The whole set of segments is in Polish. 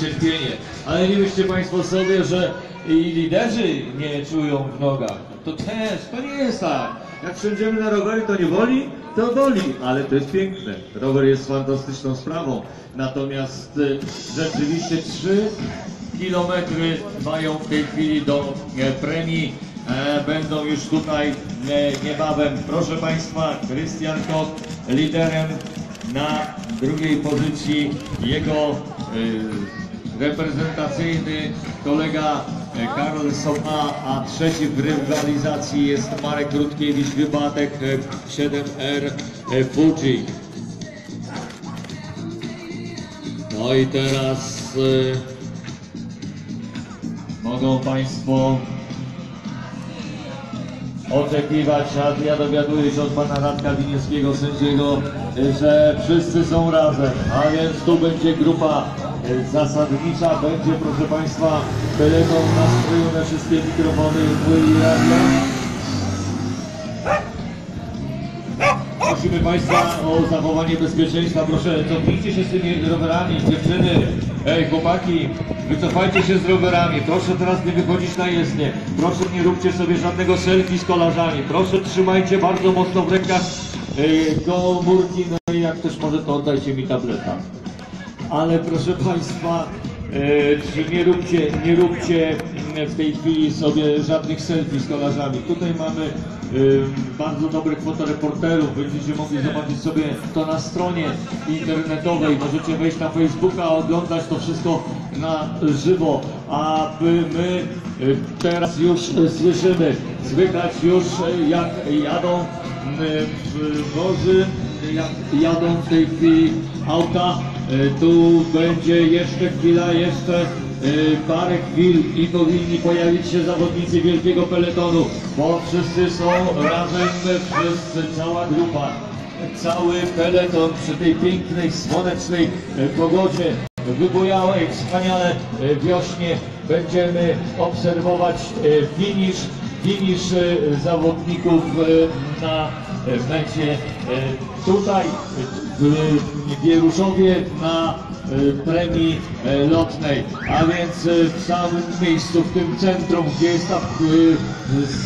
cierpienie. Ale nie myślcie Państwo sobie, że i liderzy nie czują w nogach. To też, to nie jest tak. Jak wsiądziemy na rowery, to nie boli, to boli, ale to jest piękne. Rower jest fantastyczną sprawą. Natomiast y, rzeczywiście 3 kilometry mają w tej chwili do e, premii. E, Będą już tutaj e, niebawem. Proszę Państwa, Krystian Kot liderem na drugiej pozycji. Jego e, reprezentacyjny kolega e, Karol Soma, a trzeci w rywalizacji jest Marek Rutkiewicz, Wybatek e, 7R e, Fuji. No i teraz mogą Państwo oczekiwać, a ja dowiaduję się od pana Radka Winiewskiego, sędziego, że wszyscy są razem, a więc tu będzie grupa e, zasadnicza, będzie proszę państwa peleton nastrojone wszystkie mikrofony i radia. Prosimy Państwa o zachowanie bezpieczeństwa. Proszę, cofnijcie się z tymi rowerami, dziewczyny. Ej, chłopaki, wycofajcie się z rowerami. Proszę teraz nie wychodzić na jezdnię. Proszę nie róbcie sobie żadnego selfie z kolarzami. Proszę trzymajcie bardzo mocno w rękach e, komórki. No i jak też może to oddajcie mi tableta. Ale proszę Państwa, e, czy nie róbcie, nie róbcie mm, w tej chwili sobie żadnych selfie z kolarzami. Tutaj mamy bardzo dobrych fotoreporterów. Będziecie mogli zobaczyć sobie to na stronie internetowej. Możecie wejść na Facebooka, oglądać to wszystko na żywo. A my e, teraz już słyszymy, słychać już e, jak jadą wozy, jak jadą w tej chwili auta. E, Tu będzie jeszcze chwila, jeszcze e, parę chwil i powinni pojawić się zawodnicy wielkiego peletonu, bo wszyscy są razem, wszyscy, cała grupa, cały peleton przy tej pięknej, słonecznej e, pogodzie. Wybujałej, wspaniale wiośnie. Będziemy obserwować finisz, finisz zawodników e, na e, mecie e, tutaj w Wieruszowie na premii lotnej, a więc w samym miejscu, w tym centrum, gdzie jest ta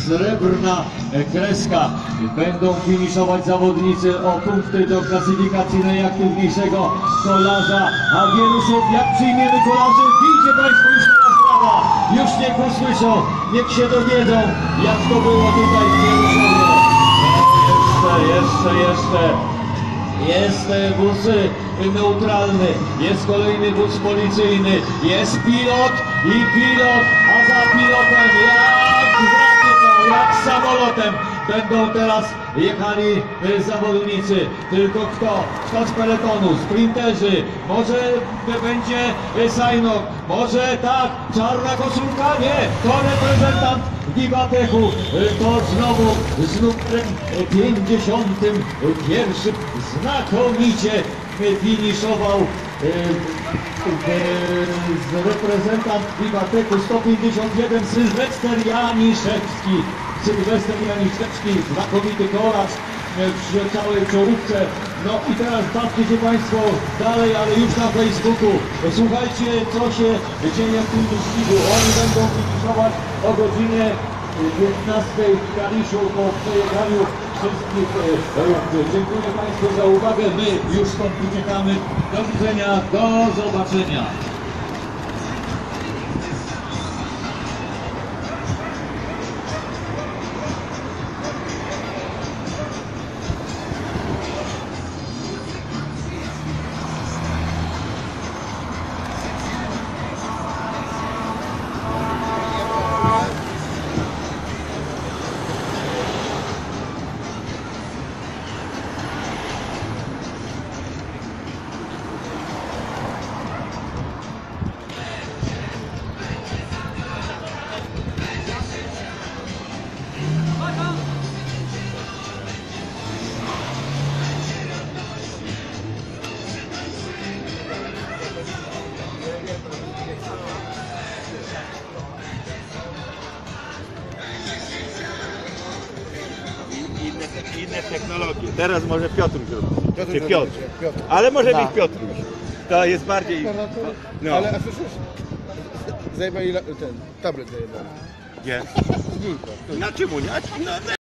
srebrna kreska, będą finiszować zawodnicy o punkty do klasyfikacji najaktywniejszego kolarza, a Wieruszów, jak przyjmiemy kolarzy, widzicie Państwo już już niech usłyszą, niech się dowiedzą, jak to było tutaj w Wieruszowie. Jeszcze, jeszcze, jeszcze. Jest e, wóz e, neutralny, jest kolejny wóz policyjny, jest pilot i pilot, a za pilotem jak rakietą, jak samolotem będą teraz jechali e, zawodnicy. Tylko kto? Kto z peletonu? Sprinterzy. Może będzie e, Sajnok, może tak, czarna koszulka? Nie, to reprezentant Gibatechu. E, To znowu z numerem e, 51 znakomicie e, finiszował e, e, reprezentant Gibatechu 151 Sylwester Janiszewski. Sylwester Janiszewski, znakomity kolarz e, przy całej czołówce. No i teraz bawcie się Państwo dalej, ale już na Facebooku. Słuchajcie, co się dzieje w tym wyścigu. Oni będą finiszować o godzinie 15 w Kaliszu po przejeżdżaniu wszystkich e, rund. Dziękuję Państwu za uwagę. My już stąd uciekamy. Do widzenia, do zobaczenia. Inne, inne technologie. Teraz może Piotr zrobić. Piotr Czy Piotr. Piotr. Ale może być Piotruś. To jest bardziej... No. Ale a słyszysz? Zajebali la- ten tablet zajebali. Nie. Zbiórka. Na? A, no,